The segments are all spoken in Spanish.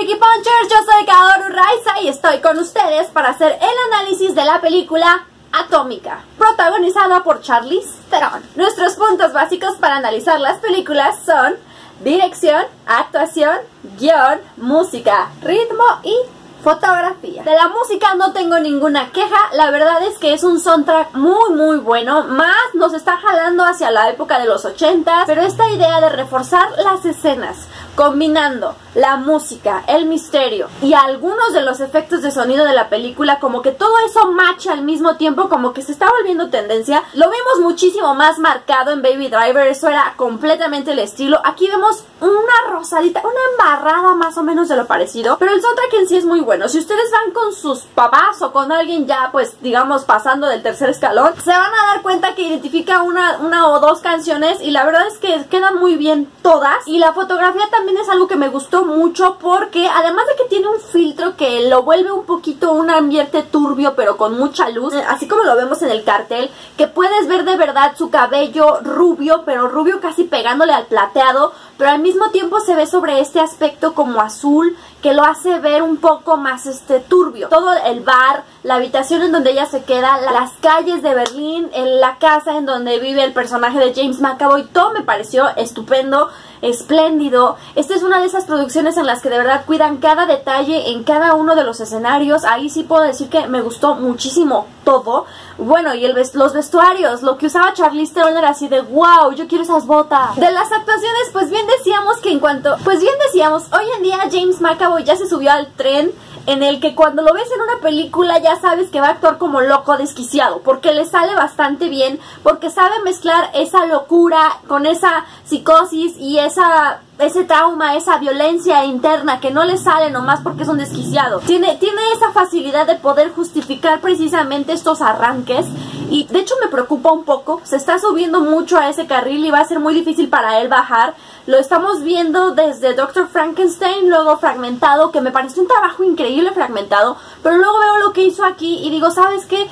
Freaky Punchers, yo soy Kaoru Raiza y estoy con ustedes para hacer el análisis de la película Atómica, protagonizada por Charlize Theron. Nuestros puntos básicos para analizar las películas son dirección, actuación, guion, música, ritmo y Fotografía. De la música no tengo ninguna queja, la verdad es que es un soundtrack muy muy bueno, más nos está jalando hacia la época de los 80, pero esta idea de reforzar las escenas, combinando la música, el misterio y algunos de los efectos de sonido de la película, como que todo eso marcha al mismo tiempo, como que se está volviendo tendencia. Lo vimos muchísimo más marcado en Baby Driver, eso era completamente el estilo. Aquí vemos una rosadita, una embarrada más o menos de lo parecido, pero el soundtrack en sí es muy bueno. Si ustedes van con sus papás o con alguien ya, pues digamos, pasando del tercer escalón, se van a dar cuenta que identifica una, una o dos canciones y la verdad es que quedan muy bien todas. Y la fotografía también es algo que me gustó mucho porque además de que tiene un filtro que lo vuelve un poquito un ambiente turbio pero con mucha luz, eh, así como lo vemos en el cartel, que puedes ver de verdad su cabello rubio, pero rubio casi pegándole al plateado, pero al mismo tiempo se ve sobre este aspecto como azul que lo hace ver un poco más este turbio. Todo el bar, la habitación en donde ella se queda, las calles de Berlín, en la casa en donde vive el personaje de James McAvoy, todo me pareció estupendo, espléndido. Esta es una de esas producciones en las que de verdad cuidan cada detalle en cada uno de los escenarios. Ahí sí puedo decir que me gustó muchísimo todo. Bueno, y el los vestuarios, lo que usaba Charlize Theron era así de wow, yo quiero esas botas. De las actuaciones, pues bien decíamos que en cuanto, pues bien decíamos, hoy en día James McAvoy ya se subió al tren en el que cuando lo ves en una película ya sabes que va a actuar como loco desquiciado, porque le sale bastante bien, porque sabe mezclar esa locura con esa psicosis y esa ese trauma, esa violencia interna que no le sale nomás porque es un desquiciado. Tiene, tiene esa facilidad de poder justificar precisamente estos arranques y de hecho me preocupa un poco, se está subiendo mucho a ese carril y va a ser muy difícil para él bajar. Lo estamos viendo desde Doctor Frankenstein, luego fragmentado, que me parece un trabajo increíble fragmentado, pero luego veo lo que hizo aquí y digo, ¿sabes qué?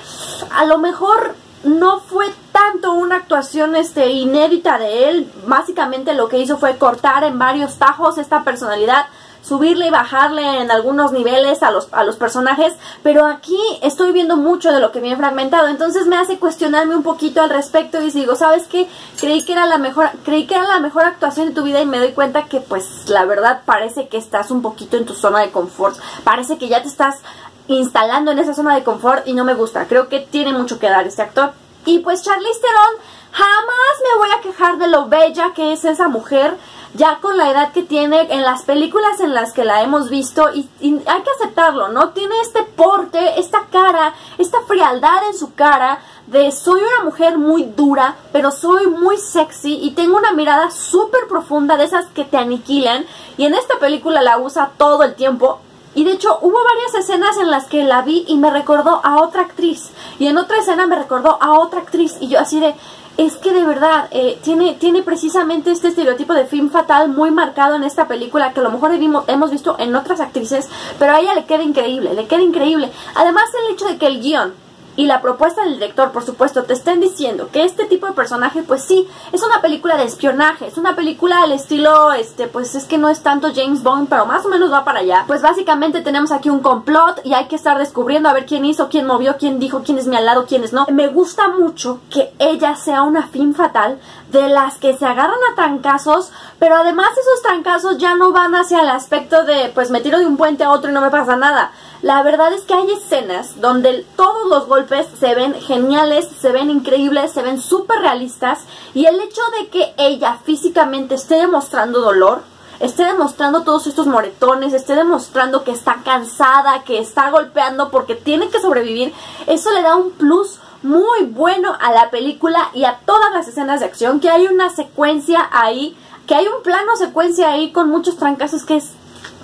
A lo mejor no fue tanto una actuación este, inédita de él, básicamente lo que hizo fue cortar en varios tajos esta personalidad, subirle y bajarle en algunos niveles a los, a los personajes, pero aquí estoy viendo mucho de lo que viene fragmentado, entonces me hace cuestionarme un poquito al respecto y digo, ¿sabes qué? Creí que era la mejor, creí que era la mejor actuación de tu vida y me doy cuenta que pues la verdad parece que estás un poquito en tu zona de confort, parece que ya te estás instalando en esa zona de confort y no me gusta. Creo que tiene mucho que dar este actor. Y pues Charlize Theron, jamás me voy a quejar de lo bella que es esa mujer, ya con la edad que tiene en las películas en las que la hemos visto y, hay que aceptarlo, ¿no? Tiene este porte, esta cara, esta frialdad en su cara de soy una mujer muy dura, pero soy muy sexy y tengo una mirada súper profunda de esas que te aniquilan y en esta película la usa todo el tiempo y de hecho hubo varias escenas en las que la vi y me recordó a otra actriz. Y en otra escena me recordó a otra actriz. Y yo así de, es que de verdad eh, tiene, tiene precisamente este estereotipo de film fatal muy marcado en esta película que a lo mejor hemos visto en otras actrices, pero a ella le queda increíble, le queda increíble. Además el hecho de que el guion y la propuesta del director, por supuesto, te estén diciendo que este tipo de personaje, pues sí, es una película de espionaje, es una película al estilo, este, pues es que no es tanto James Bond, pero más o menos va para allá. Pues básicamente tenemos aquí un complot y hay que estar descubriendo a ver quién hizo, quién movió, quién dijo, quién es mi al lado, quiénes no. Me gusta mucho que ella sea una fin fatal de las que se agarran a trancazos, pero además esos trancazos ya no van hacia el aspecto de, pues me tiro de un puente a otro y no me pasa nada la verdad es que hay escenas donde todos los golpes se ven geniales, se ven increíbles, se ven súper realistas y el hecho de que ella físicamente esté demostrando dolor, esté demostrando todos estos moretones, esté demostrando que está cansada, que está golpeando porque tiene que sobrevivir, eso le da un plus muy bueno a la película y a todas las escenas de acción, que hay una secuencia ahí, que hay un plano secuencia ahí con muchos trancazos que es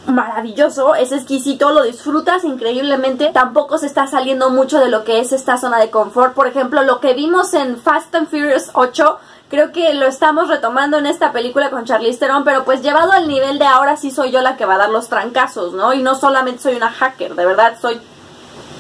maravilloso, es exquisito, lo disfrutas increíblemente. Tampoco se está saliendo mucho de lo que es esta zona de confort. Por ejemplo, lo que vimos en Fast and Furious 8 creo que lo estamos retomando en esta película con Charlize Theron, pero pues llevado al nivel de ahora sí soy yo la que va a dar los trancazos, ¿no? Y no solamente soy una hacker, de verdad soy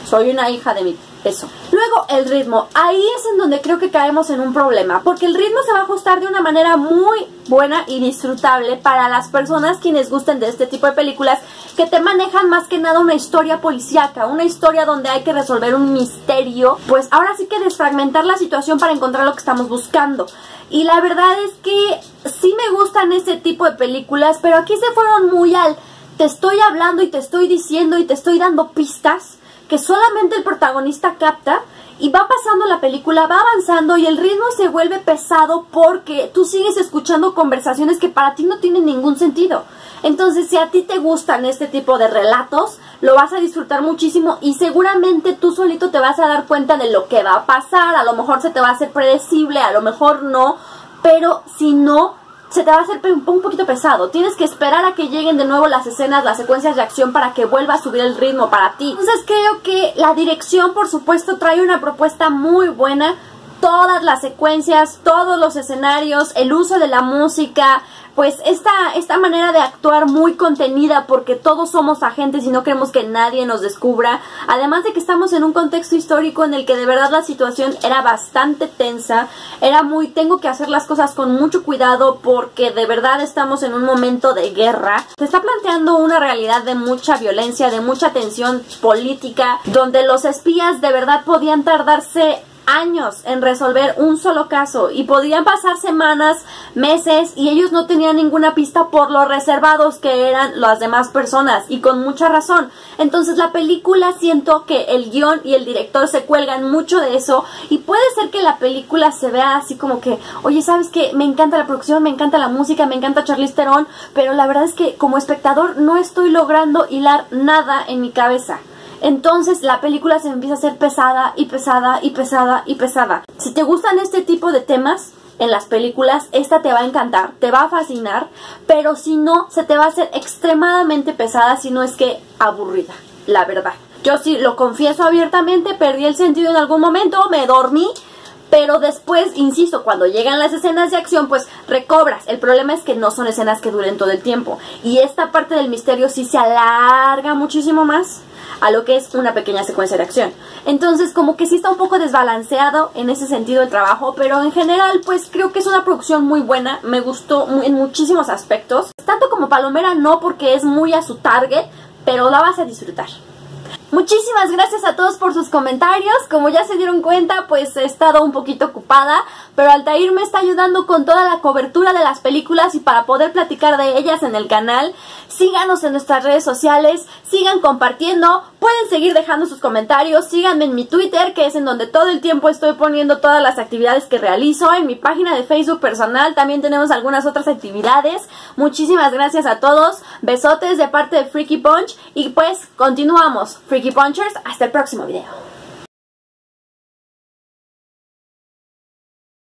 soy una hija de mi eso. Luego el ritmo. Ahí es en donde creo que caemos en un problema, porque el ritmo se va a ajustar de una manera muy buena y disfrutable para las personas quienes gusten de este tipo de películas que te manejan más que nada una historia policíaca, una historia donde hay que resolver un misterio. Pues ahora sí que desfragmentar la situación para encontrar lo que estamos buscando. Y la verdad es que sí me gustan ese tipo de películas, pero aquí se fueron muy al te estoy hablando y te estoy diciendo y te estoy dando pistas que solamente el protagonista capta y va pasando la película, va avanzando y el ritmo se vuelve pesado porque tú sigues escuchando conversaciones que para ti no tienen ningún sentido. Entonces, si a ti te gustan este tipo de relatos, lo vas a disfrutar muchísimo y seguramente tú solito te vas a dar cuenta de lo que va a pasar. A lo mejor se te va a hacer predecible, a lo mejor no, pero si no, se te va a hacer un poquito pesado. Tienes que esperar a que lleguen de nuevo las escenas, las secuencias de acción para que vuelva a subir el ritmo para ti. Entonces creo que la dirección, por supuesto, trae una propuesta muy buena. Todas las secuencias, todos los escenarios, el uso de la música, pues esta, esta manera de actuar muy contenida porque todos somos agentes y no queremos que nadie nos descubra, además de que estamos en un contexto histórico en el que de verdad la situación era bastante tensa, era muy, tengo que hacer las cosas con mucho cuidado porque de verdad estamos en un momento de guerra, se está planteando una realidad de mucha violencia, de mucha tensión política, donde los espías de verdad podían tardarse años en resolver un solo caso y podían pasar semanas, meses y ellos no tenían ninguna pista por lo reservados que eran las demás personas y con mucha razón. Entonces la película siento que el guion y el director se cuelgan mucho de eso y puede ser que la película se vea así como que, oye, ¿sabes que Me encanta la producción, me encanta la música, me encanta Charlize Theron, pero la verdad es que como espectador no estoy logrando hilar nada en mi cabeza. Entonces la película se empieza a hacer pesada y pesada y pesada y pesada. Si te gustan este tipo de temas en las películas, esta te va a encantar, te va a fascinar, pero si no, se te va a hacer extremadamente pesada, si no es que aburrida, la verdad. Yo sí lo confieso abiertamente, perdí el sentido en algún momento, me dormí, pero después, insisto, cuando llegan las escenas de acción, pues recobras. El problema es que no son escenas que duren todo el tiempo. Y esta parte del misterio sí se alarga muchísimo más a lo que es una pequeña secuencia de acción. Entonces, como que sí está un poco desbalanceado en ese sentido el trabajo, pero en general, pues creo que es una producción muy buena, me gustó en muchísimos aspectos. Tanto como Palomera no, porque es muy a su target, pero la vas a disfrutar. Muchísimas gracias a todos por sus comentarios. Como ya se dieron cuenta, pues he estado un poquito ocupada, pero Altair me está ayudando con toda la cobertura de las películas y para poder platicar de ellas en el canal. Síganos en nuestras redes sociales, sigan compartiendo, pueden seguir dejando sus comentarios, síganme en mi Twitter, que es en donde todo el tiempo estoy poniendo todas las actividades que realizo. En mi página de Facebook personal también tenemos algunas otras actividades. Muchísimas gracias a todos. Besotes de parte de Freaky Punch y pues continuamos. Freaky Punchers, hasta el próximo video.